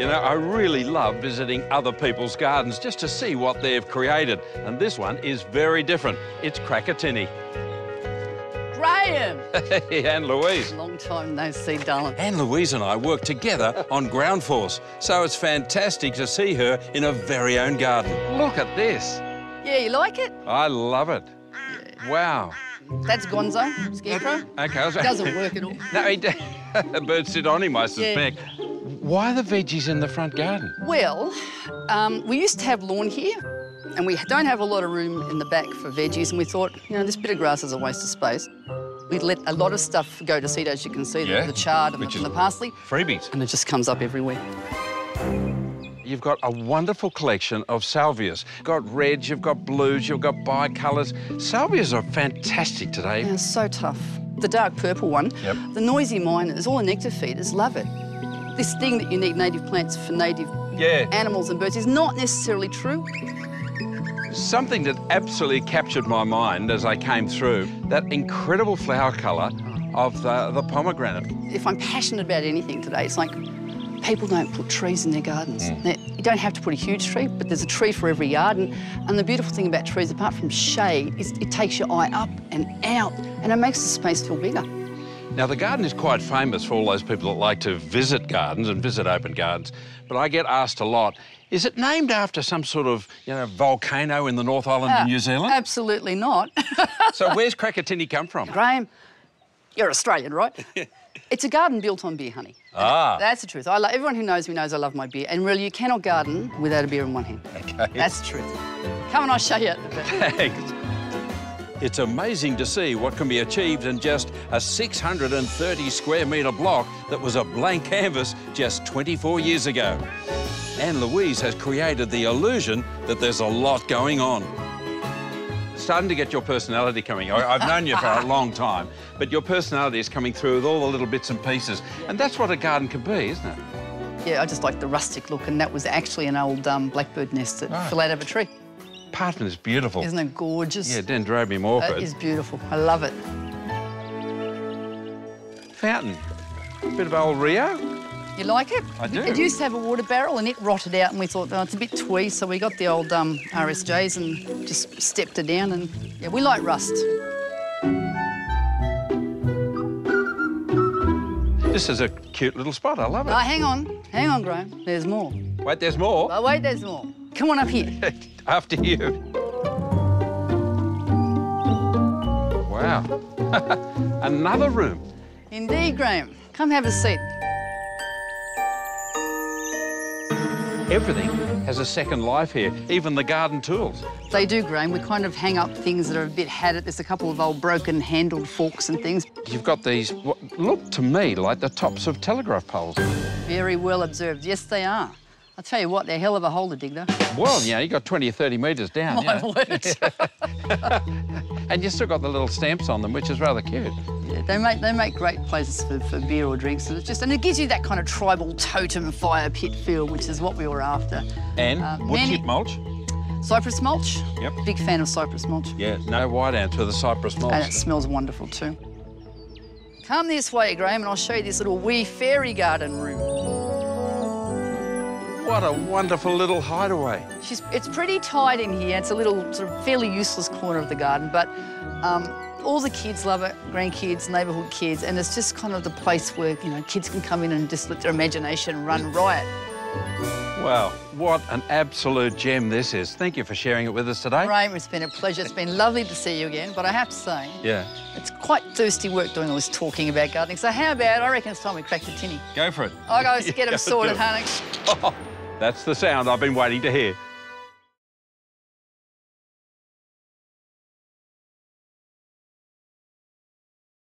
You know, I really love visiting other people's gardens just to see what they've created. And this one is very different. It's Krakatini. Graham! Hey, Anne Louise. Long time no see, darling. Anne Louise and I work together on Ground Force, so it's fantastic to see her in her very own garden. Look at this. Yeah, you like it? I love it. Wow. That's Gonzo, Scarecrow. Okay, I was... Doesn't work at all. No, he the bird sit on him, I suspect. Why are the veggies in the front garden? Well, um, we used to have lawn here, and we don't have a lot of room in the back for veggies, and we thought, you know, this bit of grass is a waste of space. We'd let a lot of stuff go to seed, as you can see, the- Yeah, the chard and the, and the parsley, Freebies. and it just comes up everywhere. You've got a wonderful collection of salvias. You've got reds, you've got blues, you've got bicolours. Salvias are fantastic today. And it's so tough. The dark purple one, Yep. the noisy miners, all the nectar feeders love it. This thing that you need native plants for native Yeah. animals and birds is not necessarily true. Something that absolutely captured my mind as I came through, that incredible flower colour of the, the pomegranate. If I'm passionate about anything today, it's like people don't put trees in their gardens. Mm. Now, you don't have to put a huge tree, but there's a tree for every yard. And, and the beautiful thing about trees, apart from shade, is it takes your eye up and out, and it makes the space feel bigger. Now, the garden is quite famous for all those people that like to visit gardens and visit open gardens, but I get asked a lot, is it named after some sort of, you know, volcano in the North Island Ah, of New Zealand? Absolutely not. So where's Krakatini come from? Graham, you're Australian, right? it's a garden built on beer honey. Ah. That's the truth. I lo- everyone who knows me knows I love my beer. And really, you cannot garden without a beer in one hand. Okay. That's the truth. Come and I'll show you. Thanks. It's amazing to see what can be achieved in just a 630 square metre block that was a blank canvas just 24 years ago. Anne Louise has created the illusion that there's a lot going on. Starting to get your personality coming. I've known you for a long time, but your personality is coming through with all the little bits and pieces. And that's what a garden can be, isn't it? Yeah, I just like the rustic look, and that was actually an old um, blackbird nest that Right. fell out of a tree. Parton is beautiful. Isn't it gorgeous? Yeah, Dendrobium orchid. It is beautiful. I love it. Fountain. A Bit of old Rio. You like it? I do. It used to have a water barrel and it rotted out, and we thought, oh, it's a bit twee, so we got the old um, RSJs and just stepped it down. And yeah, we like rust. This is a cute little spot. I love it. Oh, hang on, hang on, Graham. There's more. Wait, there's more. Oh, wait, there's more. Come on up here. After you. Wow. Another room. Indeed, Graham. Come have a seat. Everything has a second life here, even the garden tools. They do, Graham. We kind of hang up things that are a bit hatted. There's a couple of old broken handled forks and things. You've got these, what look to me like the tops of telegraph poles. Very well observed. Yes, they are. I'll tell you what, they're a hell of a hole to dig, though. Well, know, you got 20 or 30 metres down. My you know. word. And you still got the little stamps on them, which is rather cute. Yeah, they make they make great places for, for beer or drinks. And it's just and it gives you that kind of tribal totem fire pit feel, which is what we were after. And Uh, wood chip mulch. Cypress mulch. Yep. Big fan of cypress mulch. Yeah, no white ants with the cypress mulch. And it smells wonderful too. Come this way, Graham, and I'll show you this little wee fairy garden room. What a wonderful little hideaway. She's, it's pretty tight in here. It's a little sort of fairly useless corner of the garden, but um, all the kids love it, grandkids, neighbourhood kids, and it's just kind of the place where, you know, kids can come in and just let their imagination run riot. Wow, what an absolute gem this is. Thank you for sharing it with us today. Graham, it's been a pleasure. It's been lovely to see you again, but I have to say, Yeah, it's quite thirsty work doing all this talking about gardening. So how about, I reckon it's time we crack the tinny. go for it. I'll go get them sorted, honey. That's the sound I've been waiting to hear.